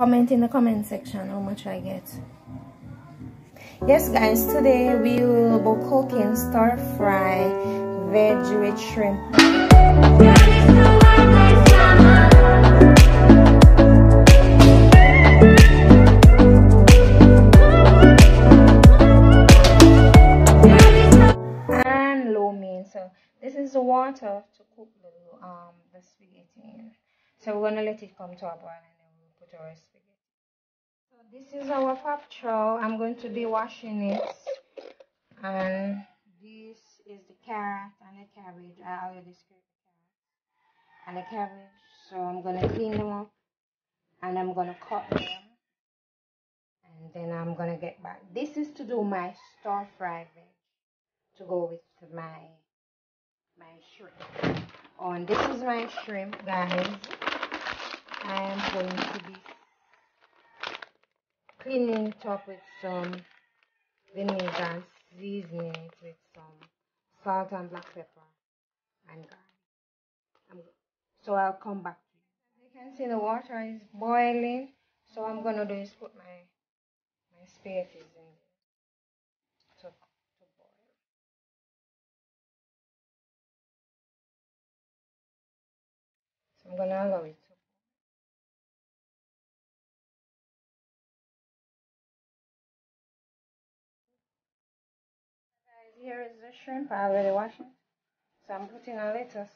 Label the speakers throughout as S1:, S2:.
S1: comment in the comment section how much I get. Yes guys today we will be cooking stir fry veg with shrimp. And lo mein so this is the water to cook the um the spaghetti in. So we're gonna let it come to a boil spaghetti. So this is our pap chow. I'm going to be washing it. And this is the carrot and the cabbage. I already scraped the carrot and the cabbage. So I'm going to clean them up. And I'm going to cut them. And then I'm going to get back. This is to do my stir fry veg. To go with my my shrimp. Oh, and this is my shrimp, guys. I am going to be cleaning it up with some vinegar and seasoning it with some salt and black pepper and garlic. So I'll come back to you. As you can see the water is boiling. So I'm gonna do is put my my spaghetti in there to, to boil. So I'm gonna allow it here is the shrimp. I already washed it. So I'm putting a little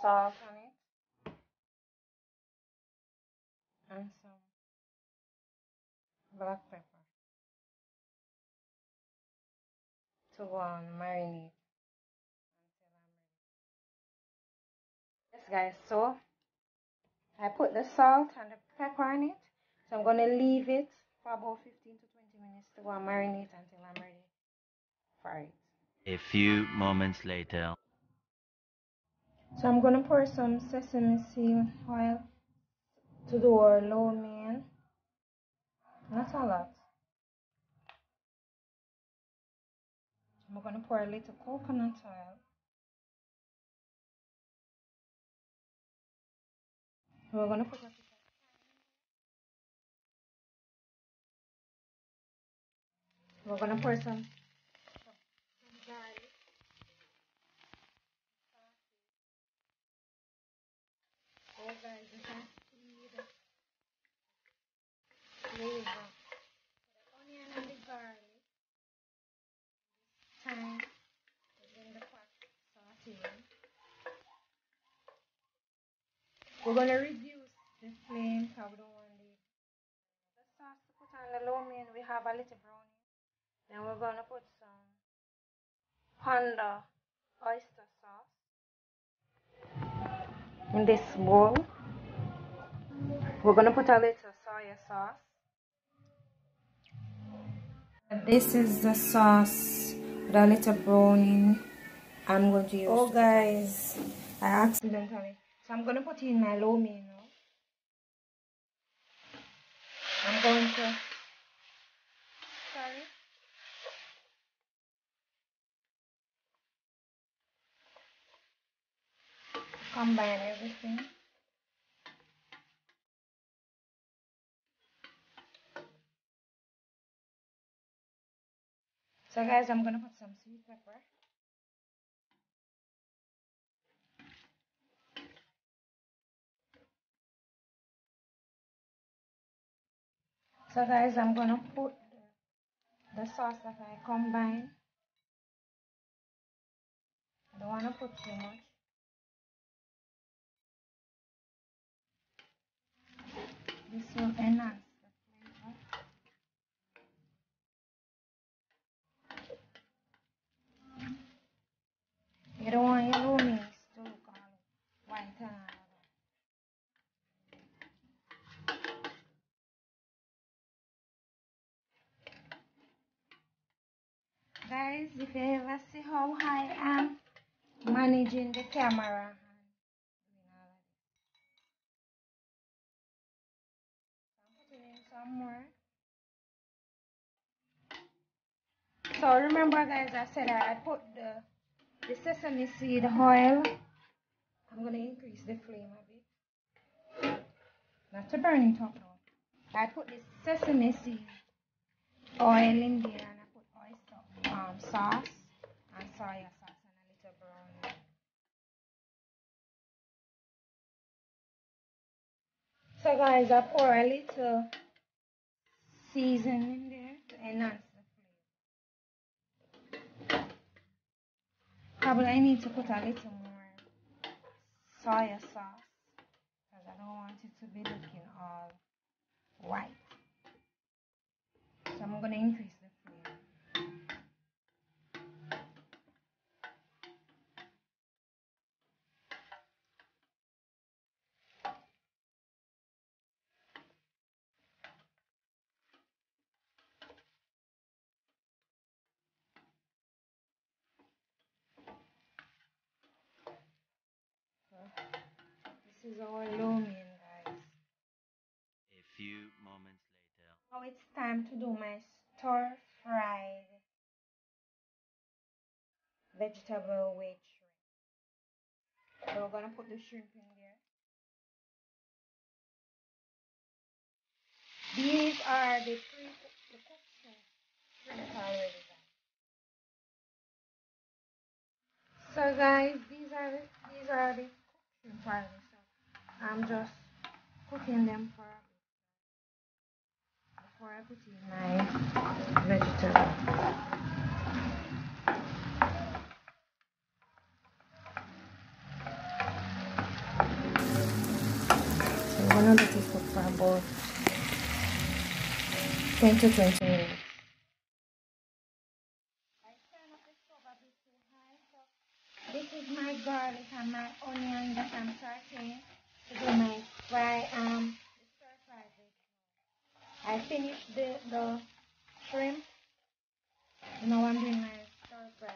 S1: salt on it. And some black pepper. To go on marinate Yes guys, so I put the salt and the pepper on it. So I'm gonna leave it for about 15 to 20 minutes to go and marinate until I'm ready right.
S2: A few moments later.
S1: So I'm gonna pour some sesame seed oil to do our lo mein. Not a lot. I'm gonna pour a little coconut oil. We're gonna put a We're gonna pour some guys, you can see the flavor. The onion and the garlic. Thyme in the pot sauteing. We're gonna flame because we want the, the sauce to put on the lo mein. We have a little brownie. Then we're gonna put some Panda oyster sauce in this bowl. We're gonna put a little soy sauce. This is the sauce with a little browning. I'm going to use. Oh guys, I accidentally. So I'm gonna put in my lo mein now. I'm going to. Sorry. Combine everything. So guys, I'm gonna put some sweet pepper. So guys, I'm gonna put the, sauce that I combine. I don't wanna put too much. This will if you ever see how I am managing the camera I'm putting in some. So remember guys I said I put the the sesame seed oil. I'm going to increase the flame a bit. Not to burn it up now. I put the sesame seed oil in there and I put oyster um, sauce and soya sauce and a little brown. So guys, I pour a little seasoning in there to enhance the flavor. Probably I need to put a little more soya sauce because I don't want it to be looking all white. So I'm going to increase is our lo guys.
S2: A few moments later.
S1: Now it's time to do my stir fried vegetable with shrimp. So we're gonna put the shrimp in there. These are the pre the cooked shrimp, shrimp already. So guys, these are the, these are the cooked shrimp already. I'm just cooking them for before I put in my vegetable. It cook for about 10 to 20 minutes. This is my garlic and my onion that I'm sauteing to do my fry um. I finished the, the shrimp. Now I'm doing my stir fry.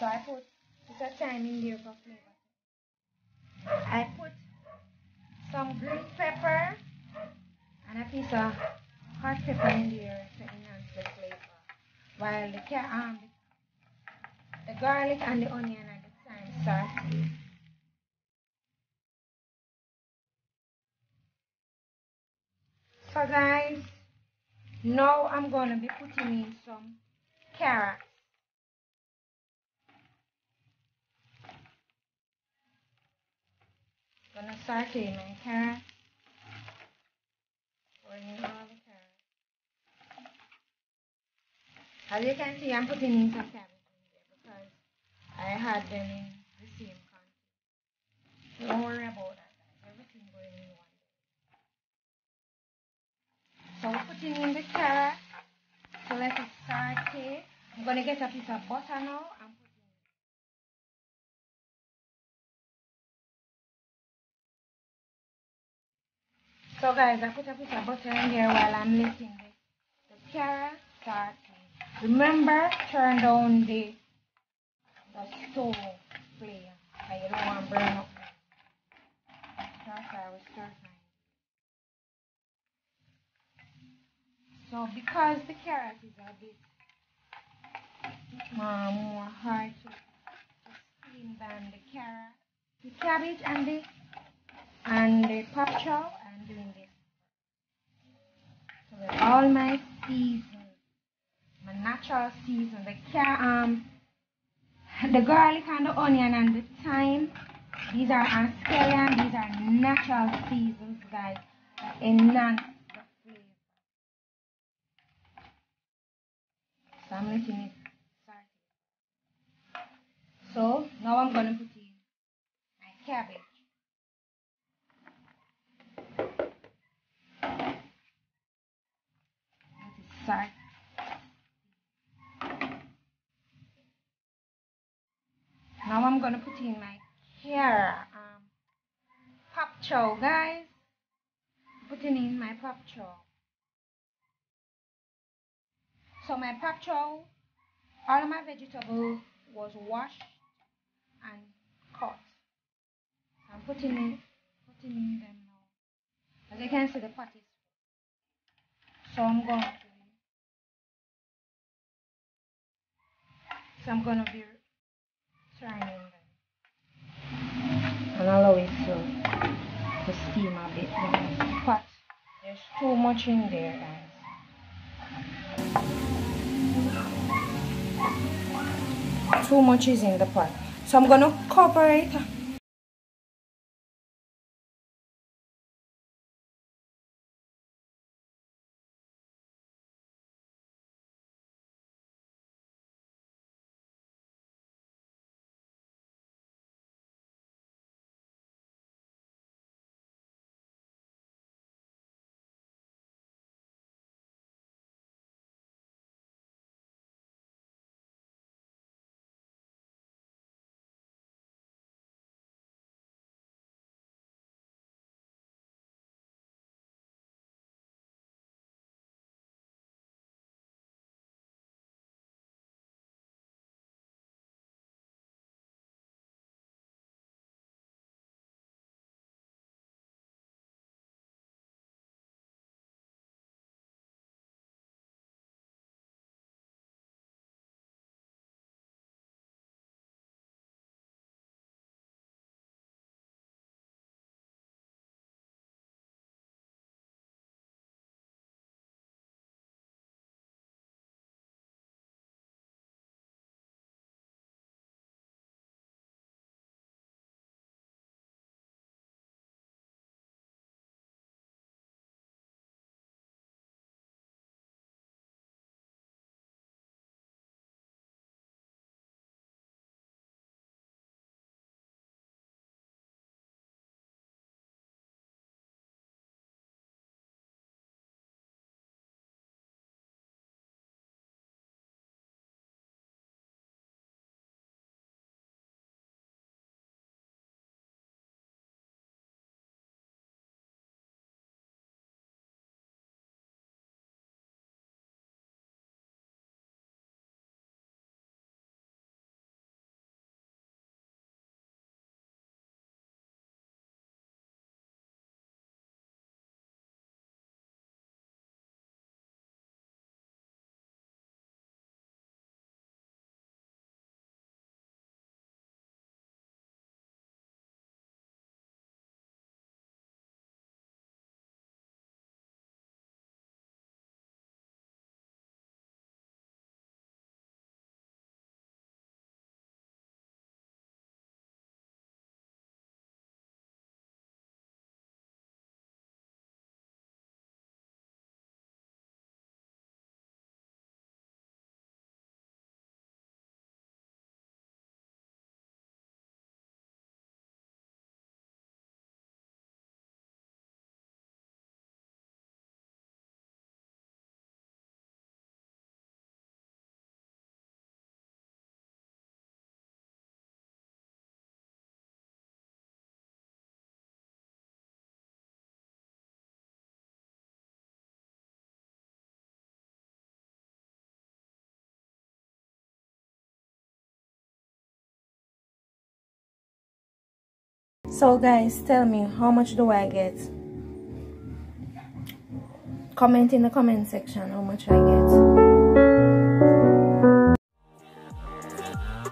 S1: So I put it's a thyme in there for flavor. I put some green pepper and a piece of hot pepper in there to enhance the flavor. While the um the garlic and the onion at the thyme sauteed. So guys, now I'm gonna be putting in some carrots. Gonna saute my carrots. As you can see, I'm putting in some cabbage in there because I had them in the same quantity. Don't worry about that, guys. Everything going in one day. So we're putting in the carrot to let it saute. I'm gonna get a piece of butter now and put in. So guys, I put a piece of butter in here while I'm letting the, the carrot saute. Remember, turn down the the stove flame. I don't want to burn up. Stir fry with stir So because the carrot is a bit uh, more hard to, steam than the carrot, the cabbage and the and the pop chow, I'm doing this. So with all my seasons, my natural season, the car um the garlic and the onion and the thyme. These are scallion, these are natural seasons, guys. Enhance the flavor. So I'm letting it start. So now I'm gonna put in my cabbage. Start. Now I'm gonna put in my carrot um pop chow guys. Putting in my pop chow. So my chow, all of my vegetable was washed and cut. I'm putting in putting in them now. As you can see the pot is. So I'm going to so I'm gonna be turning them and allow it to, to steam a bit more. too much in there guys too much is in the pot. So I'm gonna cover it So guys, tell me how much do I get? Comment in the comment section how much I get.